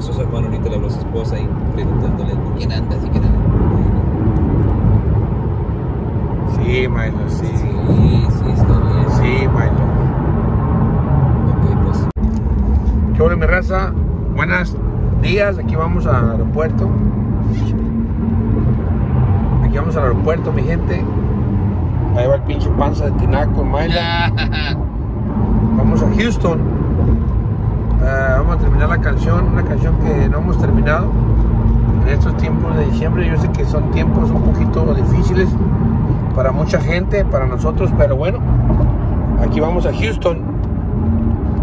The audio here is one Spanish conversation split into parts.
pasó San Juan ahorita le habló a su esposa y preguntándole con quién andas y quién andas. Sí, Milo, sí. Sí, sí, está bien. Sí, Milo. Ok, pues. ¿Qué hola, mi raza? Buenos días, aquí vamos al aeropuerto. Aquí vamos al aeropuerto, mi gente. Ahí va el pinche panza de Tinaco, Milo. Vamos a Houston. Ah, vamos a terminar la canción, una canción que no hemos terminado en estos tiempos de diciembre. Yo sé que son tiempos un poquito difíciles para mucha gente, para nosotros, pero bueno, aquí vamos a Houston.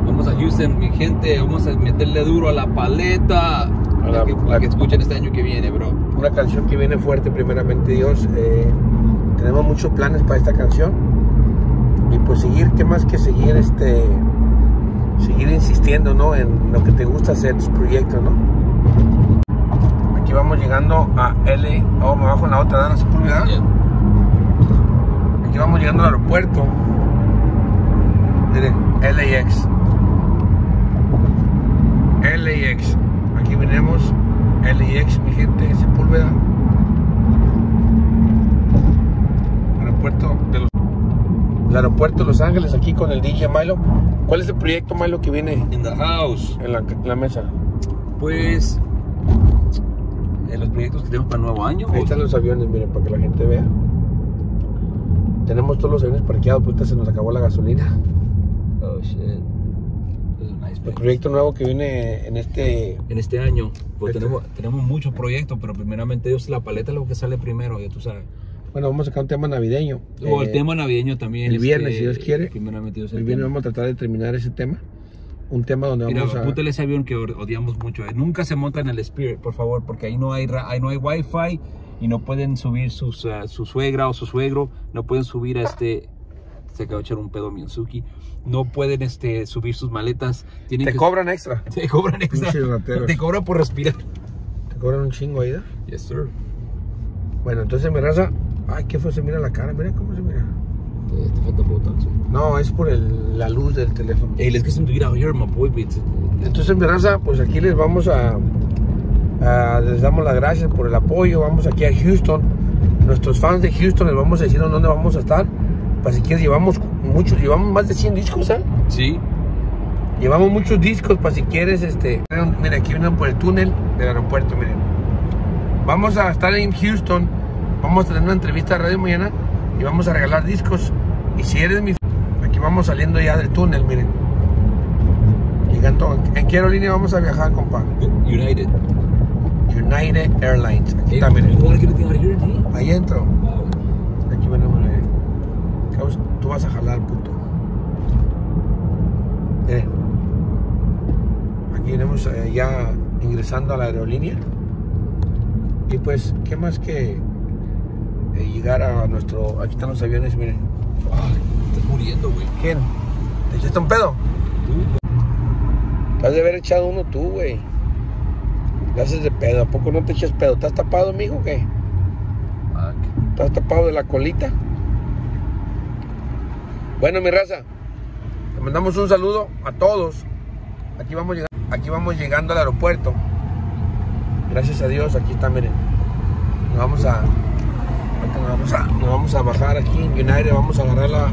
Vamos a Houston, mi gente. Vamos a meterle duro a la paleta. A la- que, la la- que escuchen este año que viene, bro. Una canción que viene fuerte, primeramente Dios. Eh, tenemos muchos planes para esta canción. Y pues seguir, ¿qué más que seguir este seguir insistiendo, ¿no? En lo que te gusta hacer, tus proyectos, ¿no? Aquí vamos llegando a L. Oh, me bajo en la otra, Dana Sepúlveda. Yeah. Aquí vamos llegando al aeropuerto. Miren, LAX. LAX. Aquí venimos. LAX, mi gente, Sepúlveda. Aeropuerto de los. Aeropuerto de Los Ángeles, aquí con el DJ Milo. ¿Cuál es el proyecto, Milo, que viene In the house. en la, en la mesa? Pues. En los proyectos que tenemos para el nuevo año. Ahí están los aviones, miren, para que la gente vea. Tenemos todos los aviones parqueados, puta, se nos acabó la gasolina. Oh shit. Es un nice El place. proyecto nuevo que viene en este En este año, pues Este. tenemos, tenemos muchos proyectos, pero primeramente Dios, la paleta es lo que sale primero, ya tú sabes. Bueno, vamos a sacar un tema navideño. O el Eh, tema navideño también. el viernes, si Dios quiere. Primeramente Dios. El viernes vamos a tratar de terminar ese tema. Un tema donde Mira, vamos a. apúntale ese avión que odiamos mucho. eh. Nunca se monta en el Spirit, por favor, porque ahí no hay, ahí no hay wifi y no pueden subir sus, ah, su suegra o su suegro, no pueden subir a este. Se acaba de echar un pedo Miyazuki. No pueden este, subir sus maletas. Tienen Te que- cobran extra. Te cobran extra. Te cobran por respirar. Te cobran un chingo ahí. ¿eh? Yes, sir. Bueno, entonces mi raza. Ay, ¿qué fue? Se mira la cara. Mira cómo se mira. Te, falta sí. No, es por el- la luz del teléfono. Hey, let's get some eat out here, my boy. Entonces, mi raza, pues aquí les vamos a, a- les damos las gracias por el apoyo. Vamos aquí a Houston. Nuestros fans de Houston les vamos a decir en dónde vamos a estar. Para si quieres, llevamos muchos, llevamos más de 100 discos, ¿eh? Sí. Llevamos muchos discos para si quieres, este. Mira, aquí vienen por el túnel del aeropuerto, miren. Vamos a estar en Houston. Vamos a tener una entrevista de radio mañana y vamos a regalar discos. Y si eres mi. Aquí vamos saliendo ya del túnel, miren. Llegando. ¿En qué aerolínea vamos a viajar, compa? United. United Airlines. Aquí Hey, está, miren. here, G? Ahí entro. Aquí venimos, miren. Caos, Tú vas a jalar, puto. Miren. Aquí venimos eh, ya ingresando a la aerolínea. Y pues, ¿qué más que eh, llegar a nuestro... Aquí están los aviones, miren. Ay, estás muriendo, güey. ¿Quién? ¿Te echaste un pedo? Tú, has de haber echado uno tú, güey. Te haces de pedo. ¿A poco no te echas pedo? ¿Estás tapado, mijo, o qué? fuck. ¿Estás tapado de la colita? Bueno, mi raza, le mandamos un saludo a todos. Aquí vamos, llegando, aquí vamos llegando al aeropuerto. Gracias a Dios, aquí está, miren. Nos vamos a, nos vamos a, nos vamos a bajar aquí en United, vamos a agarrar la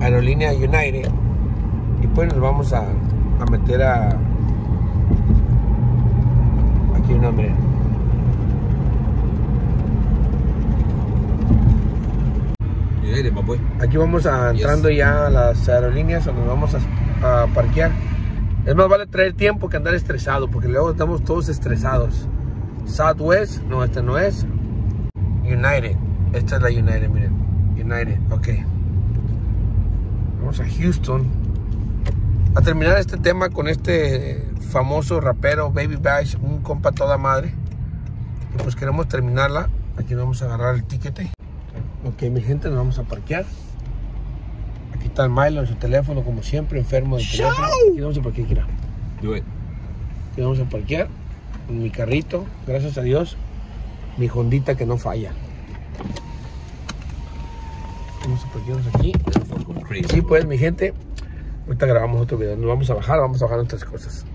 aerolínea United y pues nos vamos a, a meter a aquí una, miren. United, boy. Aquí vamos a, Yes. entrando ya a las aerolíneas donde vamos a, a parquear. Es más vale traer tiempo que andar estresado, porque luego estamos todos estresados. Southwest, no, este no es. United, esta es la United, miren. United, ok. Vamos a Houston. A terminar este tema con este famoso rapero Baby Bash, un compa toda madre. Y pues queremos terminarla. Aquí vamos a agarrar el tiquete. Ok, mi gente, nos vamos a parquear. Aquí está el Milo en su teléfono, como siempre, enfermo del teléfono. Aquí vamos a parquear, mira. Do it. Aquí vamos a parquear. En mi carrito, gracias a Dios. Mi Hondita que no falla. Aquí. Sí, pues, mi gente. Ahorita grabamos otro video. Nos vamos a bajar, vamos a bajar nuestras cosas.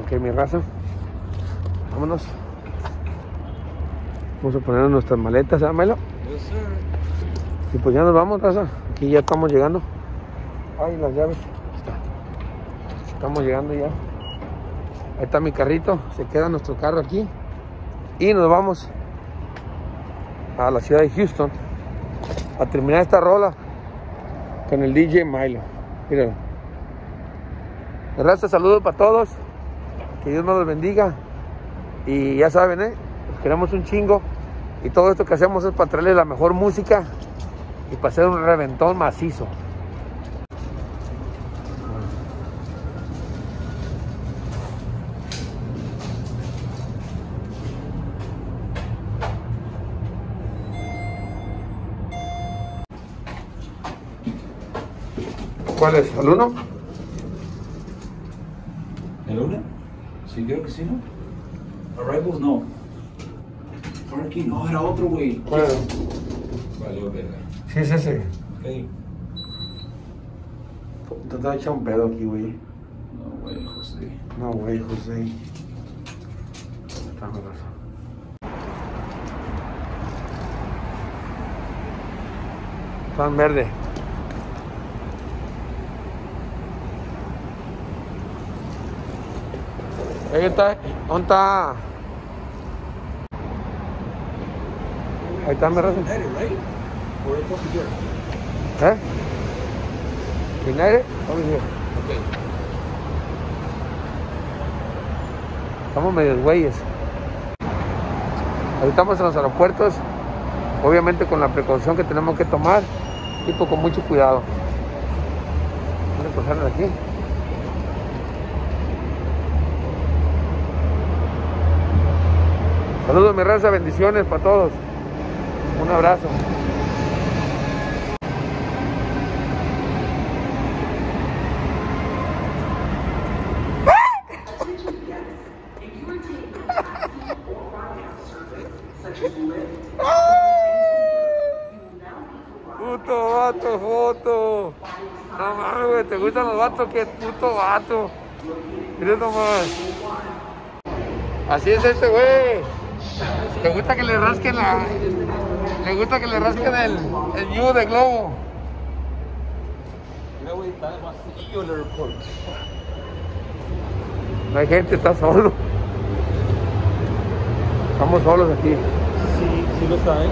Ok, mi raza. Vámonos. Vamos a poner nuestras maletas, ¿eh, Melo? Y pues ya nos vamos, raza. Aquí ya estamos llegando. Ay, las llaves. Estamos llegando ya. Ahí está mi carrito. Se queda nuestro carro aquí. Y nos vamos a la ciudad de Houston a terminar esta rola con el DJ Milo. Míralo. Raza, saludos para todos. Que Dios nos los bendiga. Y ya saben, ¿eh? Queremos un chingo. Y todo esto que hacemos es para traerles la mejor música y para hacer un reventón macizo. ¿Cuál es? ¿El uno? ¿El una? Sí, creo que sí, ¿no? Arrivals no. Parking, no, era otro, güey. ¿Cuál es? Valió verga. Sí, es ese. Ok. Te te echar un pedo aquí, güey. No, güey, José. No, güey, José. Está con razón. Está en verde. Ahí está. ¿Dónde está? Ahí está, mi raza. ¿Eh? United? Over. Estamos medios güeyes. Ahí estamos en los aeropuertos, obviamente con la precaución que tenemos que tomar y pues con mucho cuidado. Vamos a de aquí. Saludos mi raza, bendiciones para todos. Un abrazo. Puto vato, foto. No mames, güey, ¿te gustan los vatos? Qué puto vato. Mira nomás. Así es este güey. ¿Te gusta que le rasquen la. ¿Te gusta que le rasquen el, el ñu de globo? Mira, güey, está vacío el aeropuerto. No hay gente, está solo. Estamos solos aquí. Sí, sí lo saben.